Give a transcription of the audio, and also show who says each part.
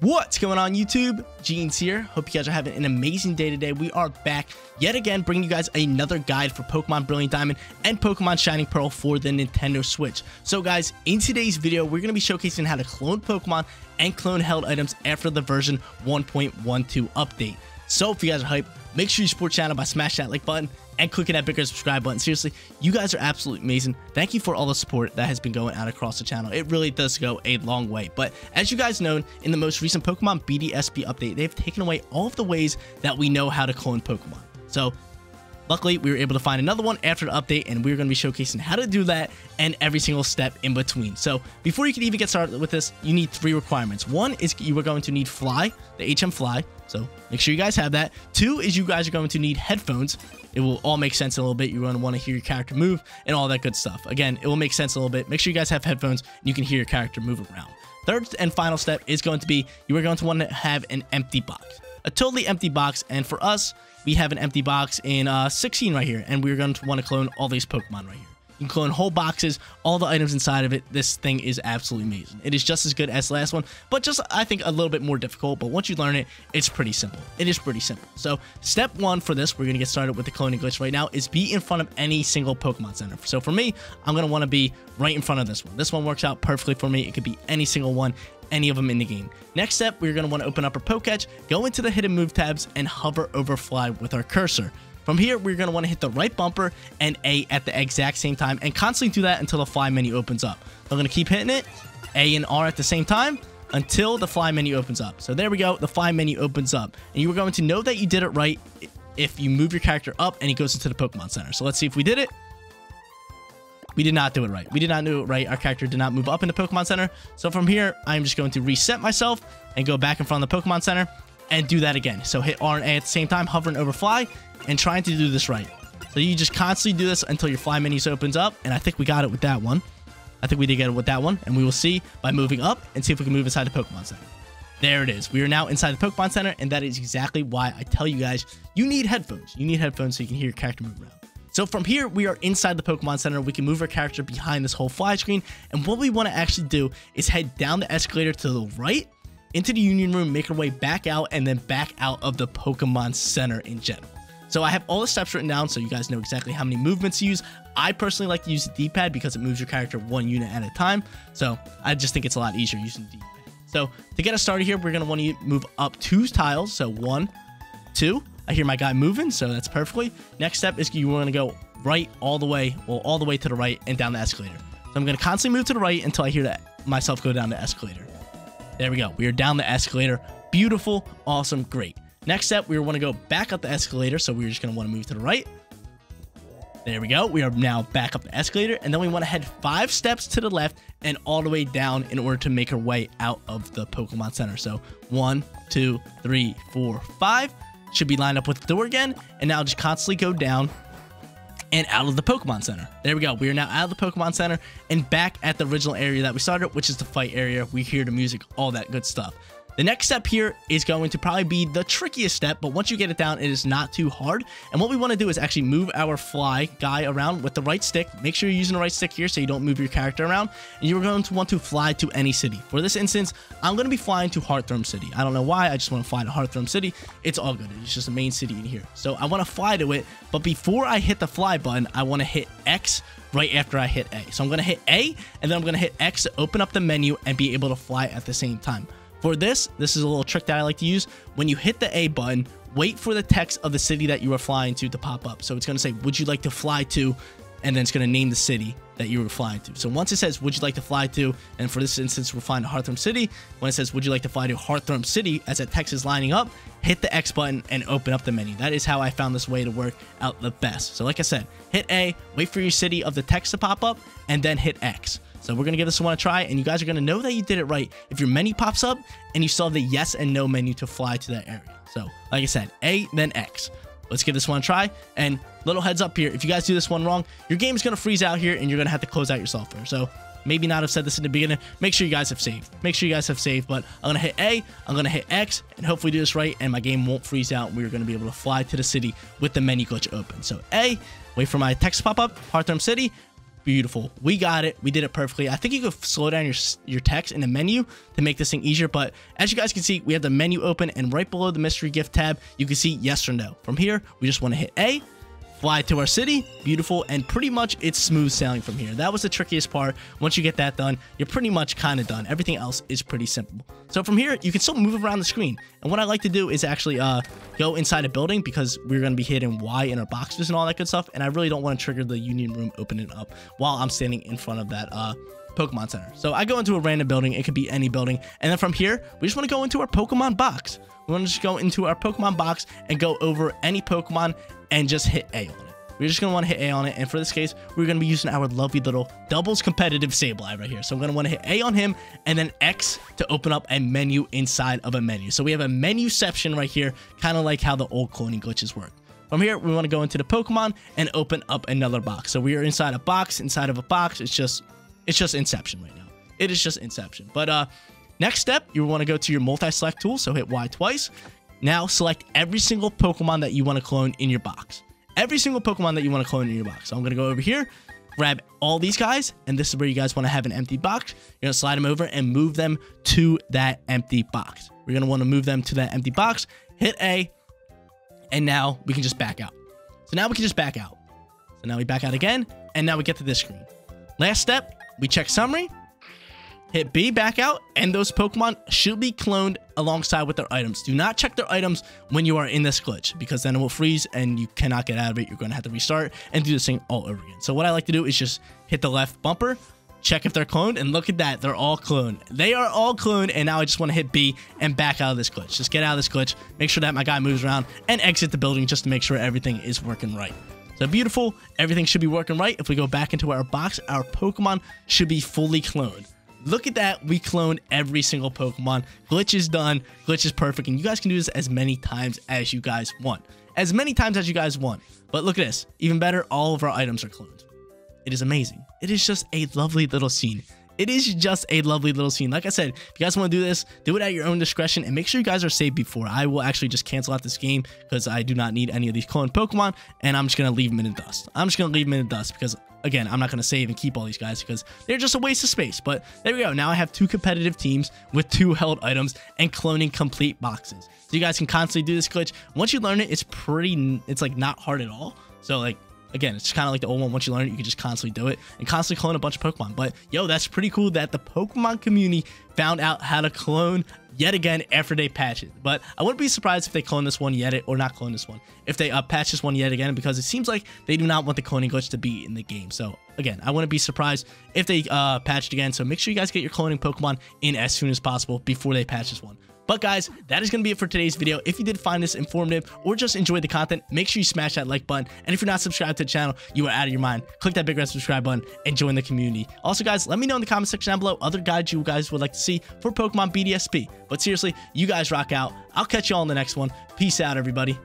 Speaker 1: What's going on YouTube? Jeans here. Hope you guys are having an amazing day today. We are back yet again bringing you guys another guide for Pokemon Brilliant Diamond and Pokemon Shining Pearl for the Nintendo Switch. So guys, in today's video, we're going to be showcasing how to clone Pokemon and clone held items after the version 1.12 update. So if you guys are hyped, make sure you support the channel by smashing that like button and clicking that bigger subscribe button. Seriously, you guys are absolutely amazing. Thank you for all the support that has been going out across the channel. It really does go a long way. But as you guys know, in the most recent Pokemon BDSP update, they've taken away all of the ways that we know how to clone Pokemon. So Luckily, we were able to find another one after the update, and we're going to be showcasing how to do that and every single step in between. So before you can even get started with this, you need three requirements. One is you are going to need Fly, the HM Fly, so make sure you guys have that. Two is you guys are going to need headphones. It will all make sense in a little bit. You're going to want to hear your character move and all that good stuff. Again, it will make sense a little bit. Make sure you guys have headphones and you can hear your character move around. Third and final step is going to be you are going to want to have an empty box. A totally empty box, and for us, we have an empty box in uh, 16 right here, and we're going to want to clone all these Pokemon right here. Can clone whole boxes, all the items inside of it. This thing is absolutely amazing. It is just as good as the last one, but just, I think, a little bit more difficult. But once you learn it, it's pretty simple. It is pretty simple. So step one for this, we're going to get started with the cloning glitch right now, is be in front of any single Pokemon Center. So for me, I'm going to want to be right in front of this one. This one works out perfectly for me. It could be any single one any of them in the game. Next step, we're going to want to open up our Poketch, go into the hidden move tabs, and hover over fly with our cursor. From here, we're going to want to hit the right bumper and A at the exact same time and constantly do that until the fly menu opens up. I'm going to keep hitting it, A and R at the same time until the fly menu opens up. So there we go, the fly menu opens up. And you are going to know that you did it right if you move your character up and he goes into the Pokemon Center. So let's see if we did it. We did not do it right. We did not do it right. Our character did not move up in the Pokemon Center. So from here, I'm just going to reset myself and go back in front of the Pokemon Center and do that again. So hit R and A at the same time, hovering over fly, and trying to do this right. So you just constantly do this until your fly menus opens up, and I think we got it with that one. I think we did get it with that one, and we will see by moving up and see if we can move inside the Pokemon Center. There it is. We are now inside the Pokemon Center, and that is exactly why I tell you guys, you need headphones. You need headphones so you can hear your character move around. So from here, we are inside the Pokemon Center. We can move our character behind this whole fly screen, and what we want to actually do is head down the escalator to the right, into the Union Room, make our way back out, and then back out of the Pokemon Center in general. So I have all the steps written down so you guys know exactly how many movements to use. I personally like to use the D-pad because it moves your character one unit at a time. So I just think it's a lot easier using the D-pad. So to get us started here, we're going to want to move up two tiles. So one, two. I hear my guy moving, so that's perfectly. Next step is you want to go right all the way, well, all the way to the right and down the escalator. So I'm going to constantly move to the right until I hear that myself go down the escalator. There we go. We are down the escalator. Beautiful, awesome, great. Next step, we want to go back up the escalator, so we're just going to want to move to the right. There we go. We are now back up the escalator, and then we want to head five steps to the left and all the way down in order to make our way out of the Pokemon Center. So one, two, three, four, five. Should be lined up with the door again, and now just constantly go down and out of the Pokemon Center. There we go. We are now out of the Pokemon Center and back at the original area that we started, which is the fight area. We hear the music, all that good stuff. The next step here is going to probably be the trickiest step, but once you get it down, it is not too hard. And what we want to do is actually move our fly guy around with the right stick. Make sure you're using the right stick here so you don't move your character around. And you're going to want to fly to any city. For this instance, I'm going to be flying to Hearthome City. I don't know why, I just want to fly to Hearthome City. It's all good. It's just a main city in here. So I want to fly to it, but before I hit the fly button, I want to hit X right after I hit A. So I'm going to hit A, and then I'm going to hit X to open up the menu and be able to fly at the same time. For this, this is a little trick that I like to use. When you hit the A button, wait for the text of the city that you are flying to to pop up. So it's going to say, would you like to fly to? And then it's going to name the city that you were flying to. So once it says, would you like to fly to? And for this instance, we're flying to Hearthome City. When it says, would you like to fly to Hearthome City? As that text is lining up, hit the X button and open up the menu. That is how I found this way to work out the best. So like I said, hit A, wait for your city of the text to pop up, and then hit X. So we're going to give this one a try, and you guys are going to know that you did it right if your menu pops up and you still have the yes and no menu to fly to that area. So, like I said, A, then X. Let's give this one a try. And little heads up here, if you guys do this one wrong, your game is going to freeze out here, and you're going to have to close out your software. So maybe not have said this in the beginning. Make sure you guys have saved. Make sure you guys have saved. But I'm going to hit A, I'm going to hit X, and hopefully do this right, and my game won't freeze out. We're going to be able to fly to the city with the menu glitch open. So A, wait for my text pop up, Hearthome City, beautiful. We got it. We did it perfectly. I think you could slow down your your text in the menu to make this thing easier. But as you guys can see, we have the menu open and right below the mystery gift tab, you can see yes or no. From here, we just want to hit A fly to our city beautiful and pretty much it's smooth sailing from here. That was the trickiest part. Once you get that done you're pretty much kind of done. Everything else is pretty simple. So from here you can still move around the screen. And what i like to do is actually uh go inside a building because we're going to be hitting y in our boxes and all that good stuff and i really don't want to trigger the union room opening up while i'm standing in front of that uh Pokemon Center. So I go into a random building. It could be any building. And then from here, we just want to go into our Pokemon box. We want to just go into our Pokemon box and go over any Pokemon and just hit A on it. We're just going to want to hit A on it. And for this case, we're going to be using our lovely little doubles competitive Sableye right here. So I'm going to want to hit A on him and then X to open up a menu inside of a menu. So we have a menu section right here, kind of like how the old cloning glitches work. From here, we want to go into the Pokemon and open up another box. So we are inside a box, inside of a box. It's just, it's just Inception right now. It is just Inception. But uh, next step, you want to go to your multi-select tool. So hit Y twice. Now select every single Pokemon that you want to clone in your box. Every single Pokemon that you want to clone in your box. So I'm going to go over here, grab all these guys, and this is where you guys want to have an empty box. You're going to slide them over and move them to that empty box. We're going to want to move them to that empty box, hit A, and now we can just back out. So now we can just back out. So now we back out again, and now we get to this screen. Last step, we check summary, hit B back out, and those Pokemon should be cloned alongside with their items. Do not check their items when you are in this glitch because then it will freeze and you cannot get out of it. You're going to have to restart and do this thing all over again. So what I like to do is just hit the left bumper, check if they're cloned, and look at that. They're all cloned. They are all cloned, and now I just want to hit B and back out of this glitch. Just get out of this glitch, make sure that my guy moves around, and exit the building just to make sure everything is working right. So beautiful, everything should be working right. If we go back into our box, our Pokemon should be fully cloned. Look at that. We cloned every single Pokemon. Glitch is done. Glitch is perfect. And you guys can do this as many times as you guys want. As many times as you guys want. But look at this. Even better, all of our items are cloned. It is amazing. It is just a lovely little scene. It is just a lovely little scene. Like I said, if you guys want to do this, do it at your own discretion and make sure you guys are saved before. I will actually just cancel out this game because I do not need any of these cloned Pokemon and I'm just going to leave them in the dust. I'm just going to leave them in the dust because Again, I'm not going to save and keep all these guys because they're just a waste of space. But there we go. Now I have two competitive teams with two held items and cloning complete boxes. So you guys can constantly do this glitch. Once you learn it, it's pretty, it's like not hard at all. So like again, it's kind of like the old one. Once you learn it, you can just constantly do it and constantly clone a bunch of Pokemon. But yo, that's pretty cool that the Pokemon community found out how to clone yet again after they patch it. But I wouldn't be surprised if they clone this one yet, or not clone this one, if they uh, patch this one yet again, because it seems like they do not want the cloning glitch to be in the game. So again, I wouldn't be surprised if they uh, patched again. So make sure you guys get your cloning Pokemon in as soon as possible before they patch this one. But guys, that is going to be it for today's video. If you did find this informative or just enjoyed the content, make sure you smash that like button. And if you're not subscribed to the channel, you are out of your mind. Click that big red subscribe button and join the community. Also, guys, let me know in the comment section down below other guides you guys would like to see for Pokemon BDSP. But seriously, you guys rock out. I'll catch you all in the next one. Peace out, everybody.